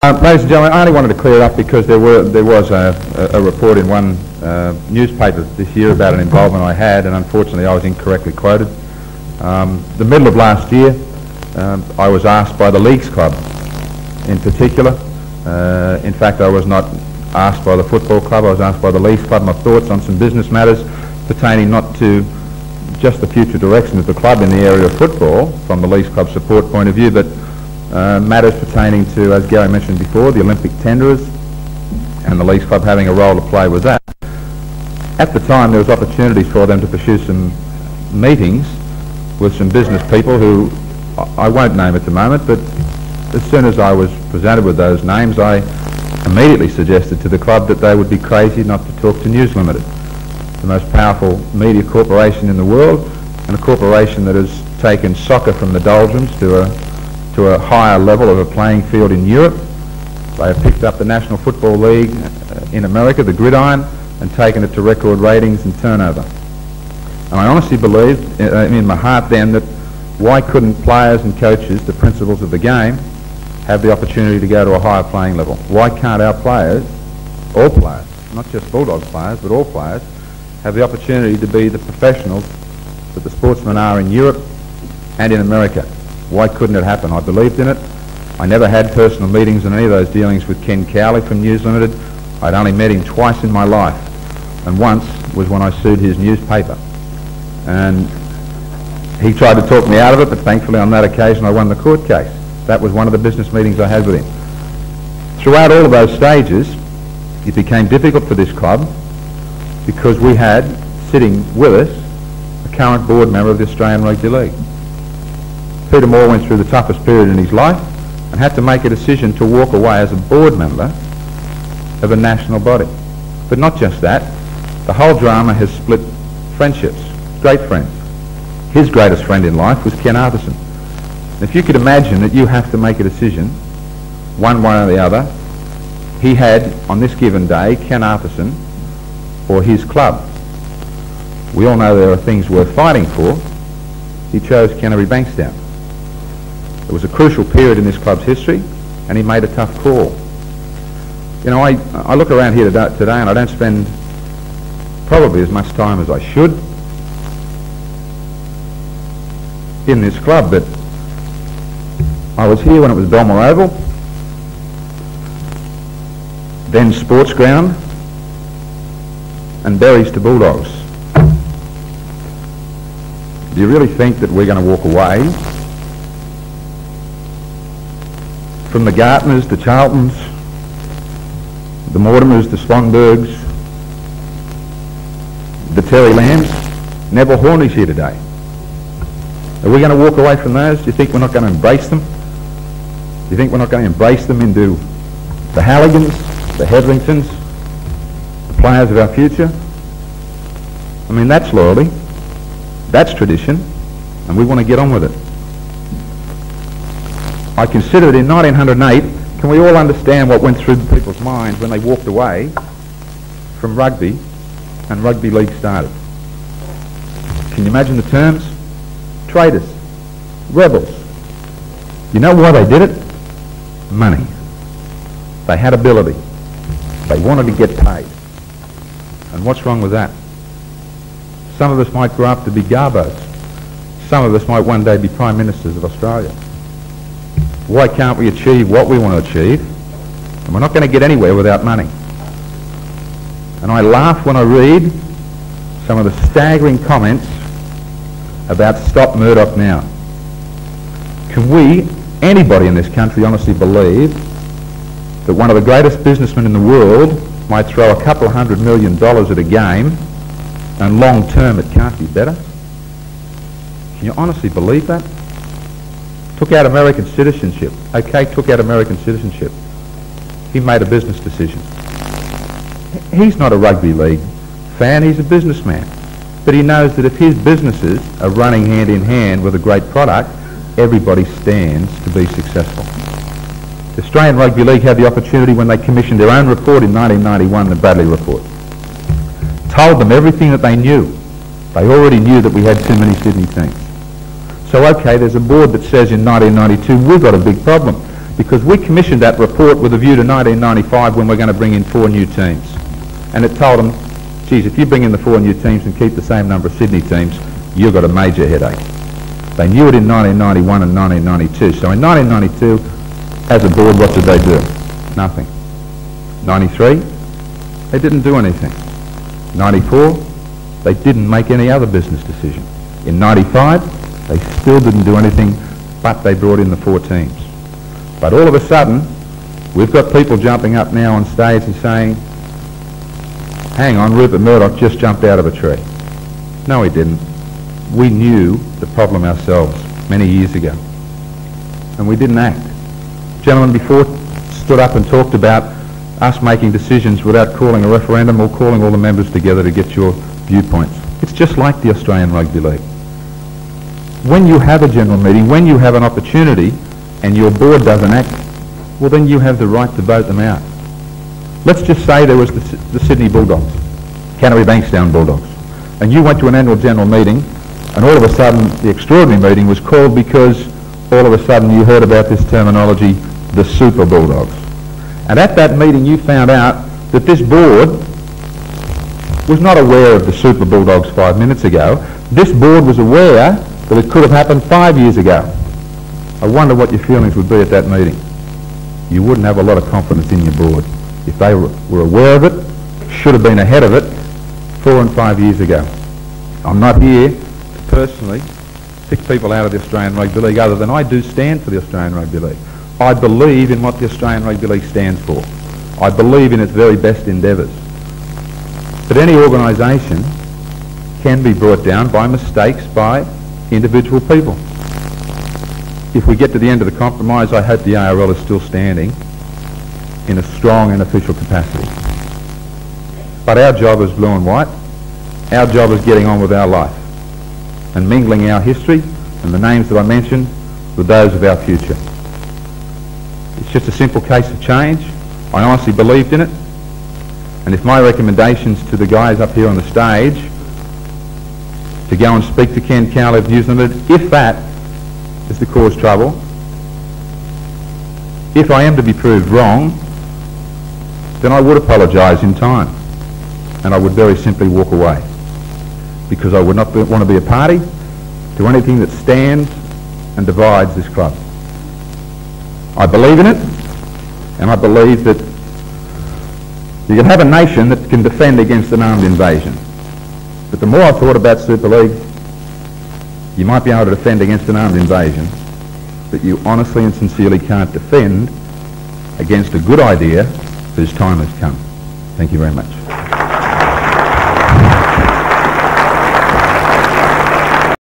Uh, ladies and gentlemen, I only wanted to clear it up because there were there was a, a, a report in one uh, newspaper this year about an involvement I had, and unfortunately I was incorrectly quoted. Um, the middle of last year, um, I was asked by the Leagues Club, in particular. Uh, in fact, I was not asked by the football club. I was asked by the Leagues Club my thoughts on some business matters pertaining not to just the future direction of the club in the area of football from the Leagues Club support point of view, but uh, matters pertaining to, as Gary mentioned before, the Olympic tenderers and the Leagues Club having a role to play with that. At the time, there was opportunities for them to pursue some meetings with some business people who I won't name at the moment, but as soon as I was presented with those names, I immediately suggested to the club that they would be crazy not to talk to News Limited, the most powerful media corporation in the world, and a corporation that has taken soccer from the doldrums to a to a higher level of a playing field in Europe. They have picked up the National Football League uh, in America, the gridiron, and taken it to record ratings and turnover. And I honestly believed uh, in my heart then that why couldn't players and coaches, the principals of the game, have the opportunity to go to a higher playing level? Why can't our players, all players, not just Bulldogs players, but all players, have the opportunity to be the professionals that the sportsmen are in Europe and in America? Why couldn't it happen? I believed in it. I never had personal meetings in any of those dealings with Ken Cowley from News Limited. I'd only met him twice in my life, and once was when I sued his newspaper. And he tried to talk me out of it, but thankfully on that occasion I won the court case. That was one of the business meetings I had with him. Throughout all of those stages, it became difficult for this club because we had sitting with us a current board member of the Australian Rugby League. Peter Moore went through the toughest period in his life and had to make a decision to walk away as a board member of a national body. But not just that, the whole drama has split friendships, great friends. His greatest friend in life was Ken Arthurson. If you could imagine that you have to make a decision, one way or the other, he had, on this given day, Ken Arthurson or his club. We all know there are things worth fighting for. He chose Canterbury Bankstown. It was a crucial period in this club's history, and he made a tough call. You know, I, I look around here today, today and I don't spend probably as much time as I should in this club, but I was here when it was Belmore Oval, then Sports Ground, and Berries to Bulldogs. Do you really think that we're going to walk away from the Gartners, the Charltons, the Mortimers, the Swanbergs, the Terry Lambs. Neville Horney's here today. Are we going to walk away from those? Do you think we're not going to embrace them? Do you think we're not going to embrace them into the Halligans, the Hetheringtons, the players of our future? I mean, that's loyalty. That's tradition. And we want to get on with it. I consider that in 1908, can we all understand what went through people's minds when they walked away from rugby and rugby league started? Can you imagine the terms? Traitors, rebels. You know why they did it? Money. They had ability. They wanted to get paid. And what's wrong with that? Some of us might grow up to be Garbos. Some of us might one day be Prime Ministers of Australia. Why can't we achieve what we want to achieve? And we're not going to get anywhere without money. And I laugh when I read some of the staggering comments about stop Murdoch now. Can we, anybody in this country, honestly believe that one of the greatest businessmen in the world might throw a couple of hundred million dollars at a game and long term it can't be better? Can you honestly believe that? Took out American citizenship. Okay, took out American citizenship. He made a business decision. He's not a rugby league fan, he's a businessman. But he knows that if his businesses are running hand in hand with a great product, everybody stands to be successful. The Australian Rugby League had the opportunity when they commissioned their own report in 1991, the Bradley Report. Told them everything that they knew. They already knew that we had too many Sydney teams. So, okay, there's a board that says in 1992 we've got a big problem. because we commissioned that report with a view to 1995 when we're going to bring in four new teams. And it told them, geez, if you bring in the four new teams and keep the same number of Sydney teams, you've got a major headache. They knew it in 1991 and 1992. So in 1992, as a board, what did they do? Nothing. 93, they didn't do anything. 94, they didn't make any other business decision. In 95, they still didn't do anything, but they brought in the four teams. But all of a sudden, we've got people jumping up now on stage and saying, hang on, Rupert Murdoch just jumped out of a tree. No, he didn't. We knew the problem ourselves many years ago, and we didn't act. Gentlemen before stood up and talked about us making decisions without calling a referendum or calling all the members together to get your viewpoints. It's just like the Australian Rugby League. When you have a general meeting, when you have an opportunity and your board doesn't act, well then you have the right to vote them out. Let's just say there was the, the Sydney Bulldogs, Canterbury Bankstown Bulldogs, and you went to an annual general meeting and all of a sudden the extraordinary meeting was called because all of a sudden you heard about this terminology, the Super Bulldogs. And at that meeting you found out that this board was not aware of the Super Bulldogs five minutes ago. This board was aware that it could have happened five years ago. I wonder what your feelings would be at that meeting. You wouldn't have a lot of confidence in your board. If they were aware of it, should have been ahead of it four and five years ago. I'm not here to personally pick people out of the Australian Rugby League other than I do stand for the Australian Rugby League. I believe in what the Australian Rugby League stands for. I believe in its very best endeavours. But any organisation can be brought down by mistakes by individual people. If we get to the end of the compromise, I hope the ARL is still standing in a strong and official capacity. But our job is blue and white. Our job is getting on with our life and mingling our history and the names that I mentioned with those of our future. It's just a simple case of change. I honestly believed in it. And if my recommendations to the guys up here on the stage to go and speak to Ken Cowley of News Limited, if that is to cause trouble, if I am to be proved wrong, then I would apologise in time. And I would very simply walk away. Because I would not be, want to be a party to anything that stands and divides this club. I believe in it, and I believe that you can have a nation that can defend against an armed invasion. But the more I thought about Super League, you might be able to defend against an armed invasion, but you honestly and sincerely can't defend against a good idea whose time has come. Thank you very much.